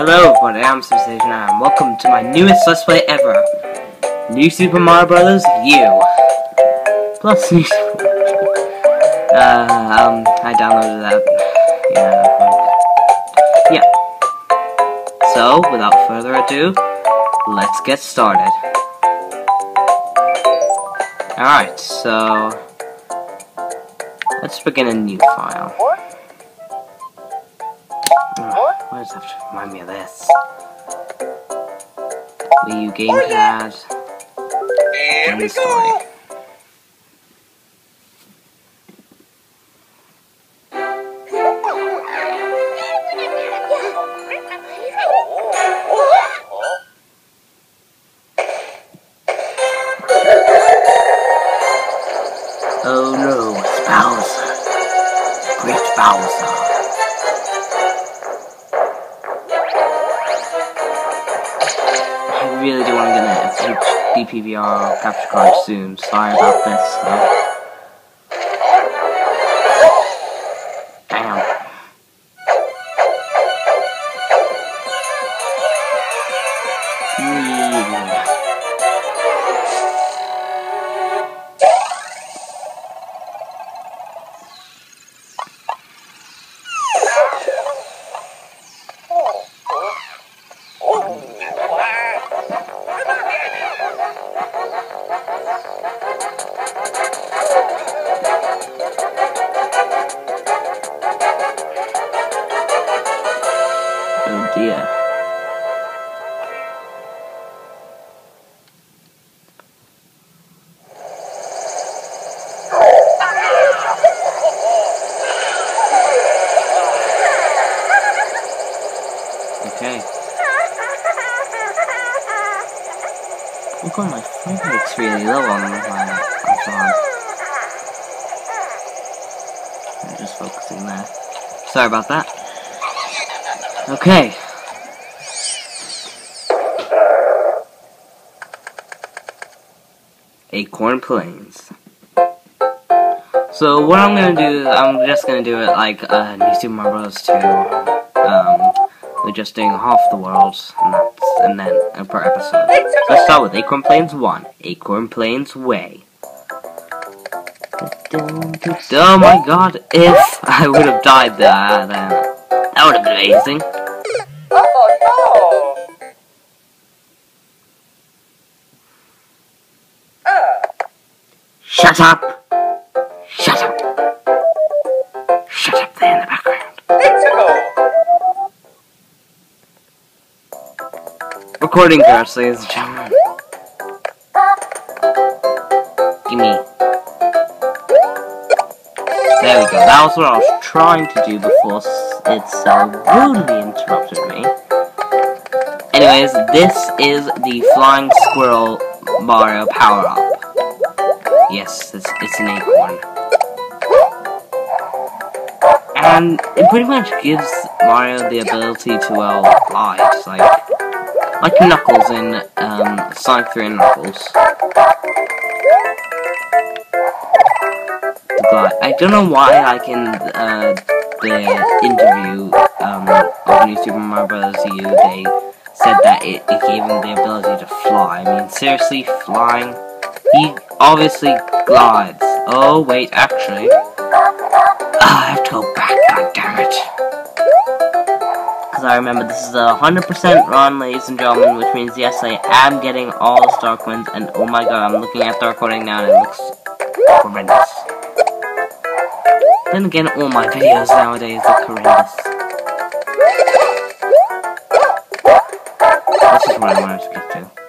Hello, everybody, I'm Sensation and welcome to my newest Let's Play ever. New Super Mario Bros. U. Plus New Super. Uh, um, I downloaded that. Yeah. Yeah. So, without further ado, let's get started. Alright, so... Let's begin a new file. Does have to remind me of this? Wii U gamepad. Oh, Here we go. Capture soon. Sorry about this. though. God, my frame rate's really low on my iPhone. I'm just focusing there. Sorry about that. Okay. Acorn Plains. So what I'm gonna do, I'm just gonna do it like uh, New Super Mario Bros. 2. Um, we're just doing half the world, and that's and then uh, per episode. Let's start with Acorn Plains 1. Acorn Plains Way. Oh my god, if I would have died there, then that would have been amazing. Oh no! Shut up! Recording crash, ladies and gentlemen. Gimme. There we go. That was what I was trying to do before it so rudely interrupted me. Anyways, this is the Flying Squirrel Mario Power Up. Yes, it's, it's an acorn. And it pretty much gives Mario the ability to, well, glide. It's like, like Knuckles in um, Sonic 3 and Knuckles. Glide. I don't know why, like in uh, the interview um, of New Super Mario Bros. U, they said that it, it gave him the ability to fly. I mean, seriously, flying? He obviously glides. Oh, wait, actually. Ah, Because I remember this is a 100% run, ladies and gentlemen, which means yes, I am getting all the star coins, and oh my god, I'm looking at the recording now, and it looks horrendous. Then again, all my videos nowadays look horrendous. This is what I wanted to get to.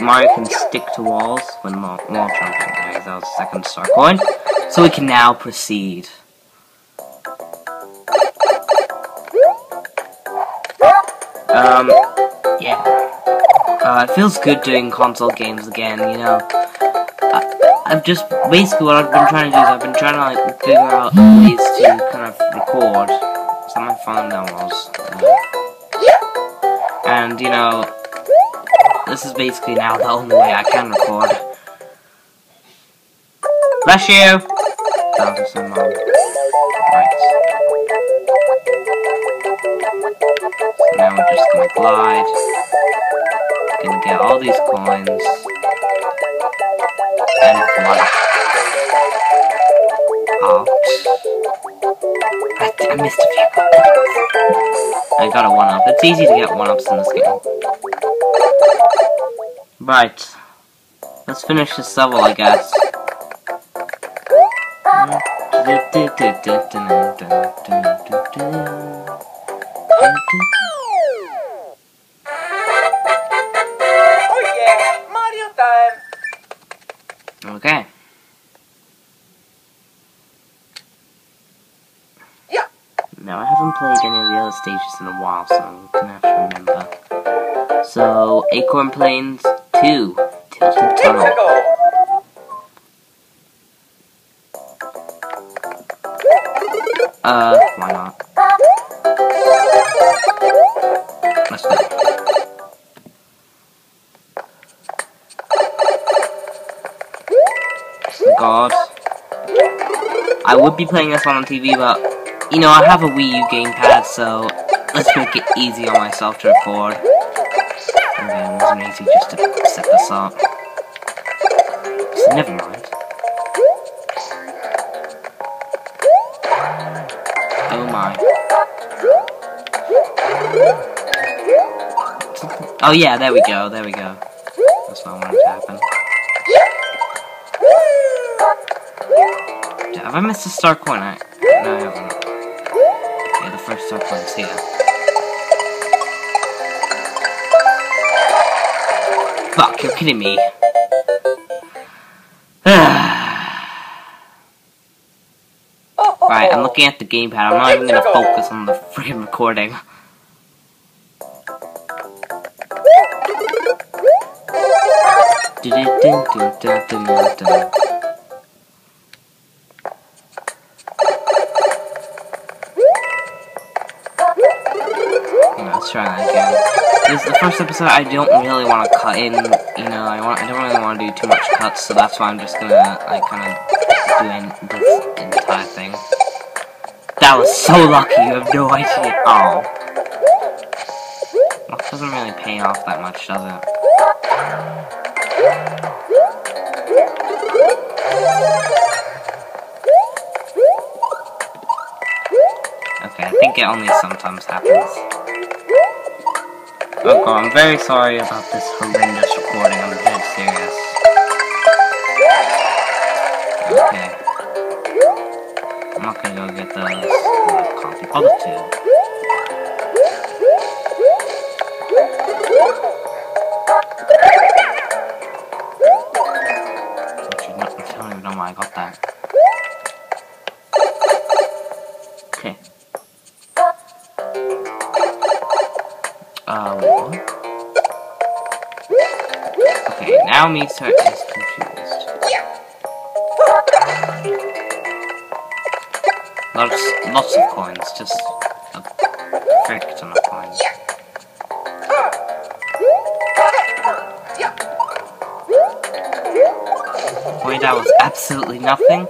Mario can stick to walls when wall, jumping. Okay, that was the second star coin. So we can now proceed. Um, yeah. Uh, it feels good doing console games again, you know. I, I've just, basically what I've been trying to do is I've been trying to like figure out ways to kind of record. So my phone now was. Uh, and, you know, this is basically now the only way I can record. Bless you! That was the mom. Right. So now we're just gonna glide. Gonna get all these coins. And fly. Out. I, I missed a few. I got a one-up. It's easy to get one-ups in this game. Right. Let's finish this level, I guess. Oh yeah, Mario time. Okay. Yeah. Now, I haven't played any of the other stages in a while, so I'm gonna have to remember. So, Acorn Plains 2, Tilted Tunnel. Uh, why not? Let's go. God. I would be playing this one on TV, but, you know, I have a Wii U gamepad, so let's make it easy on myself to record. Okay, it wasn't easy just to set this up. So never mind. Oh my. Oh yeah, there we go, there we go. That's what I wanted to happen. Have I missed a star coin? I, no, I haven't. Yeah, the first star coin's here. Fuck, you're kidding me. right, I'm looking at the gamepad. I'm not even gonna focus on the freaking recording. Let's try that again. Is the first episode I don't really want to cut in, you know, I want I don't really want to do too much cuts, so that's why I'm just gonna like kind of do this entire thing. That was so lucky, you have no idea. Oh. It doesn't really pay off that much, does it? Okay, I think it only sometimes happens. Oh I'm very sorry about this horrendous recording, I'm dead serious. Okay. I'm not gonna go get those Misa is confused. Lots, lots of coins, just a frick ton of coins. Wait, that was absolutely nothing?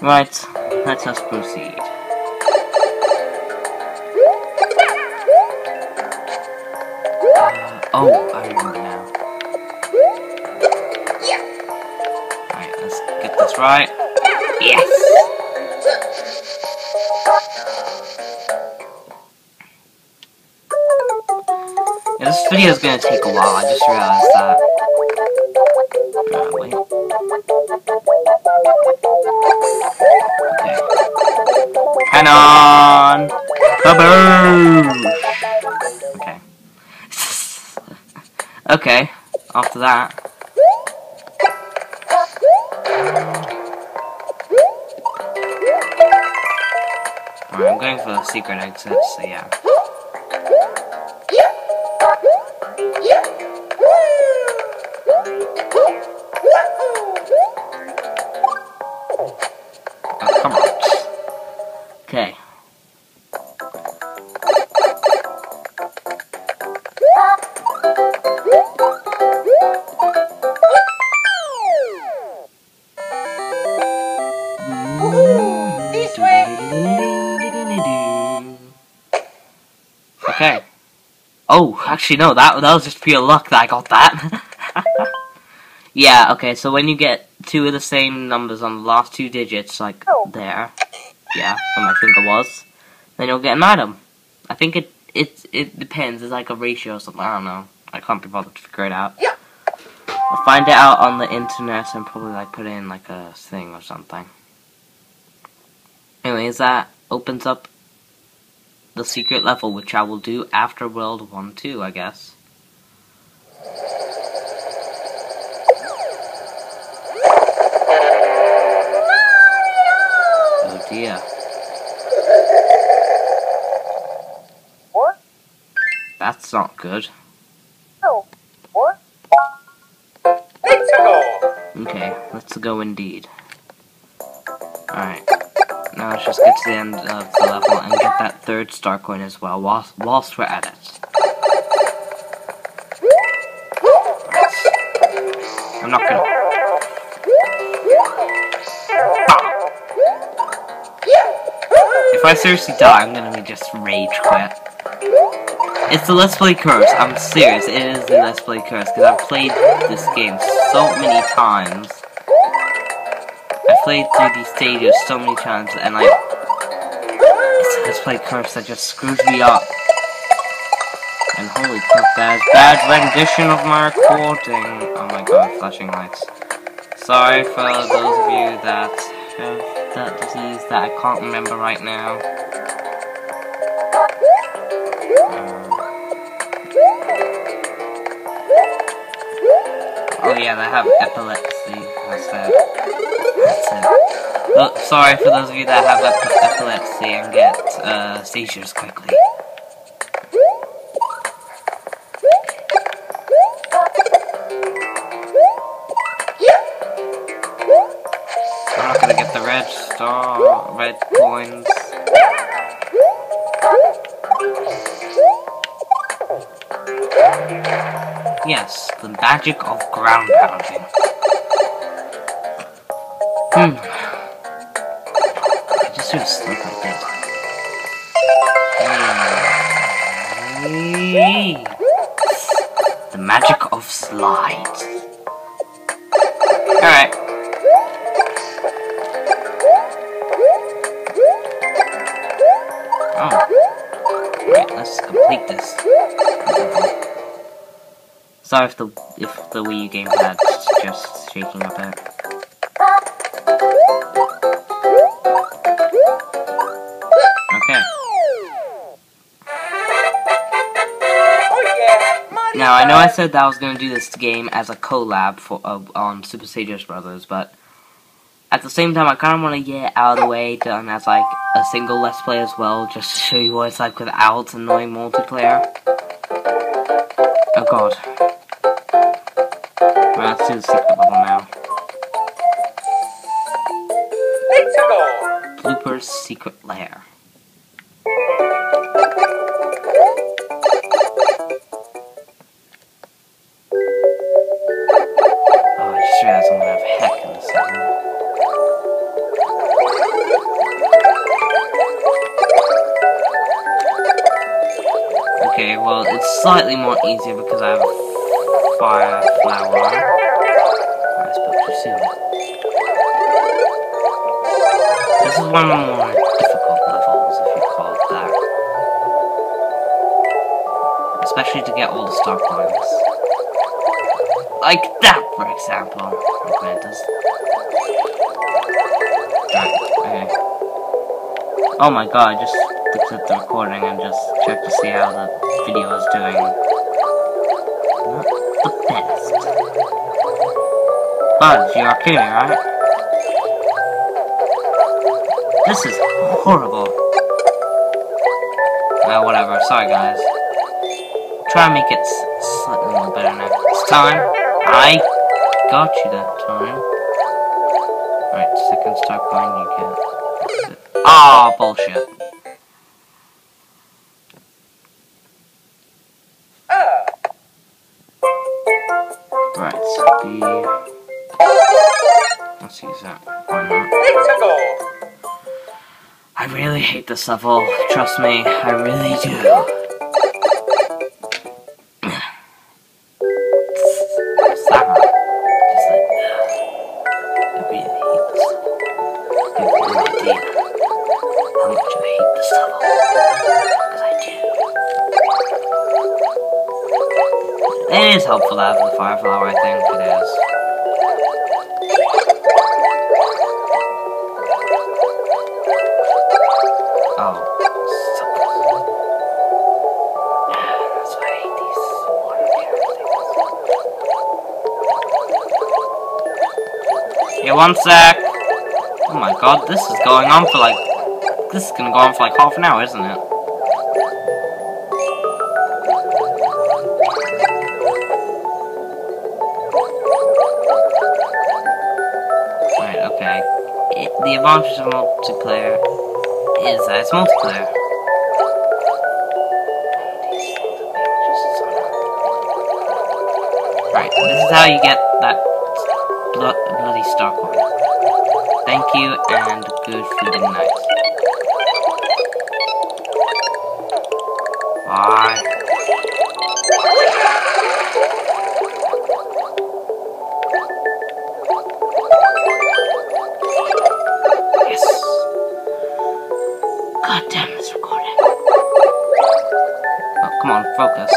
Right, let us proceed. Oh, I remember now. Alright, let's get this right. Yes! Yeah, this video is gonna take a while, I just realized that. Wait. Okay. Hang on! Kaboosh! Okay, after that. I'm going for the secret exit, so yeah. Oh, actually no, that that was just pure luck that I got that. yeah, okay, so when you get two of the same numbers on the last two digits, like oh. there, yeah, where my finger was, then you'll get an item. I think it it it depends. It's like a ratio or something. I don't know. I can't be bothered to figure it out. Yeah. I'll find it out on the internet and probably like put in like a thing or something. Anyways, that opens up the secret level, which I will do after World 1 2, I guess. Oh dear. What? That's not good. No. What? Let's go. Okay, let's go indeed. Just get to the end of the level and get that third star coin as well, whilst, whilst we're at it. I'm not gonna... Ah. If I seriously die, I'm gonna be just rage quit. It's the Let's Play curse. I'm serious. It is the Let's Play curse because I've played this game so many times. Played through these stages so many times, and I it's the Let's Play curse that just screws me up. And holy crap, that is bad rendition of my recording. Oh my god, flashing lights. Sorry for those of you that have that disease that I can't remember right now. Um, oh yeah, they have epilepsy. That's it. That's it. Oh, sorry for those of you that have ep epilepsy and get uh, seizures quickly. I'm not gonna get the red star, red coins. Yes, the magic of ground pounding. Hmm. I just a slip like this. Hey. The magic of slides. Alright. Oh. Right, let's complete this. Sorry if the if the Wii U gamepad's just shaking a bit. Now I know I said that I was gonna do this game as a collab for uh, on Super Stage Brothers, but at the same time I kind of want to get it out of the way done as like a single Let's Play as well, just to show you what it's like without annoying multiplayer. Oh god. Right, let's do the secret level now. Let's go. Blooper's secret lair. Slightly more easier because I have a fire flower. Soon. This is one of the more difficult levels, if you call it that. Especially to get all the star coins. Like that, for example. Okay, it does. Okay. Oh my god, I just looked at the recording and just check to see how the video is doing. Not the best. Buzz, you're kidding right? This is horrible. Ah, whatever. Sorry, guys. Try and make it slightly more better next time. I got you that time. Alright, second star coin you get. Ah, bullshit. Let's use that. I really hate this level. Trust me, I really do. I really hate this hate this level. It is helpful to have the fireflower, I things. Yeah, one sec. Oh my god, this is going on for like... This is gonna go on for like half an hour, isn't it? Right, okay. It, the advantage of multiplayer is that it's multiplayer. Right, this is how you get that blo bloody star coin. Thank you and good and night. Bye. Focus.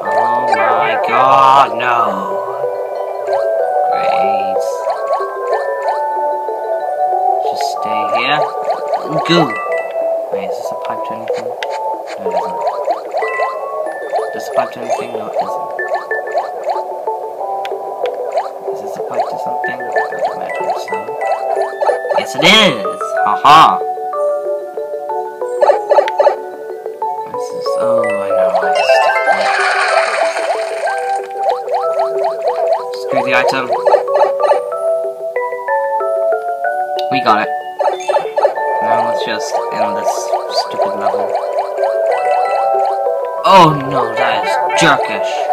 Oh my god, no. Great. Just stay here. Go. Wait, is this a pipe to anything? No, it isn't. Does the pipe to anything? No, it isn't. Is this a pipe to something? I imagine so. Yes, it is! Haha! This is. Oh, I know. Screw the item. We got it. Now let's just end this stupid level. Oh no, that is jerkish.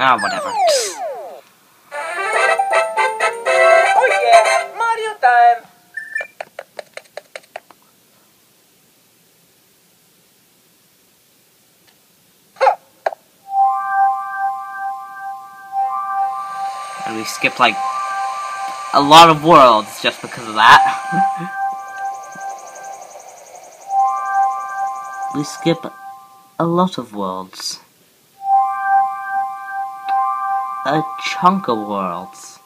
Ah, whatever. Oh yeah, Mario time. And we skipped like a lot of worlds just because of that. we skip a lot of worlds. A chunk of worlds.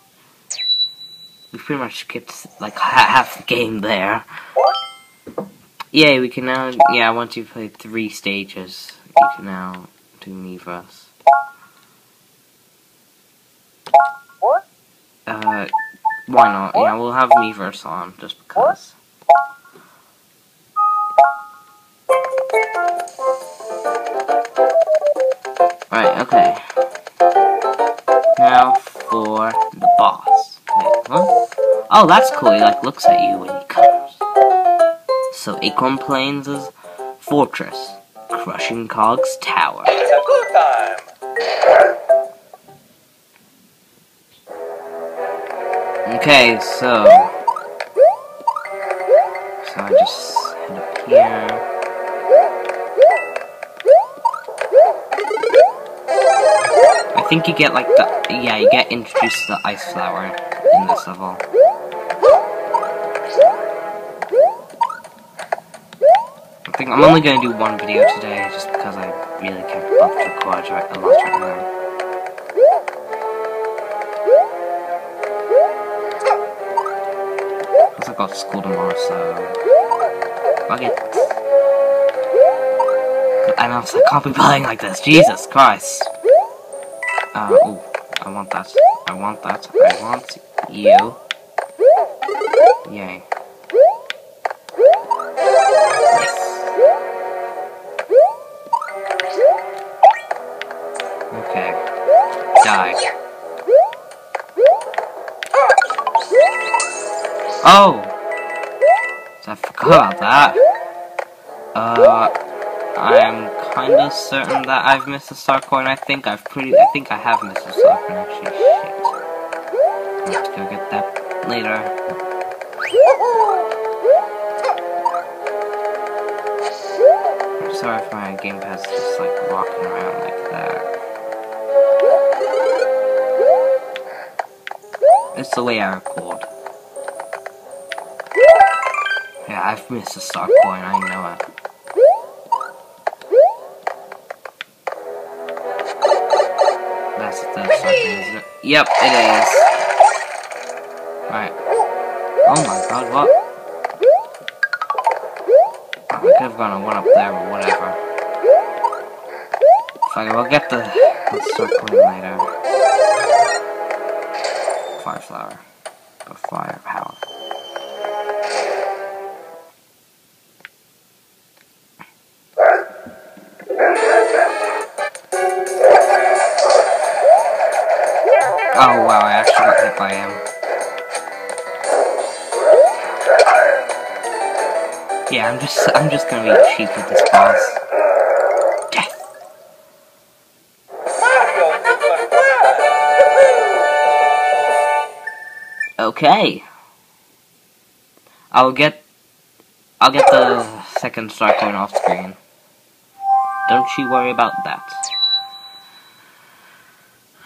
We pretty much skipped like half the game there. Yeah, we can now. Yeah, once you've played three stages, you can now do Miiverse. What? Uh, why not? Yeah, we'll have Miiverse on just because. Right, okay. Now for the boss. Wait, huh? Oh, that's cool. He like looks at you when he comes. So Acorn Plains' is fortress, Crushing Cog's tower. It's a good time. Okay, so so I just head up here. Think you get like the yeah, you get introduced to the ice flower in this level. I think I'm only gonna do one video today just because I really can't bothered to record a lot right now. Plus I got school tomorrow, so fuck it. And I can't be playing like this. Jesus Christ. Uh, oh, I want that. I want that. I want you. Yay. Yes. Okay. Die. Oh! I forgot about that. Of certain that I've missed a star coin. I think I've pretty. I think I have missed a star coin. Actually, shit. To go get that later. I'm sorry if my gamepad is just like walking around like that. It's the way I record. Yeah, I've missed a star coin, I know it. Yep, it is. Right. Oh my god, what? I could have gone a one up there, but whatever. Fuck it, we'll get the, the coin later. Fire flower. Or fire Oh wow, I actually got hit by him. Yeah, I'm just I'm just gonna be cheap with this boss. Okay. I'll get I'll get the second star coin off screen. Don't you worry about that.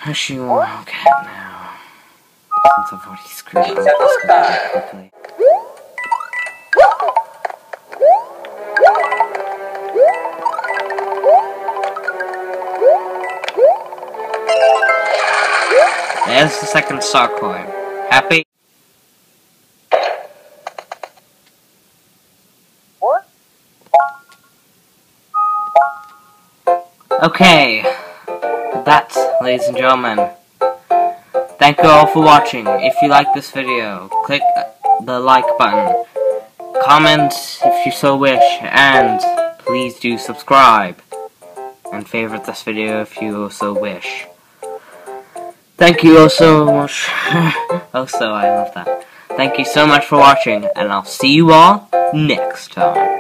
Actually, well, okay now. Since I've already screwed up, I'm just gonna do it quickly. There's the second star coin. Happy? What? Okay. That, ladies and gentlemen. Thank you all for watching. If you like this video, click the like button. Comment if you so wish. And please do subscribe. And favorite this video if you so wish. Thank you all so much. Oh, also, I love that. Thank you so much for watching. And I'll see you all next time.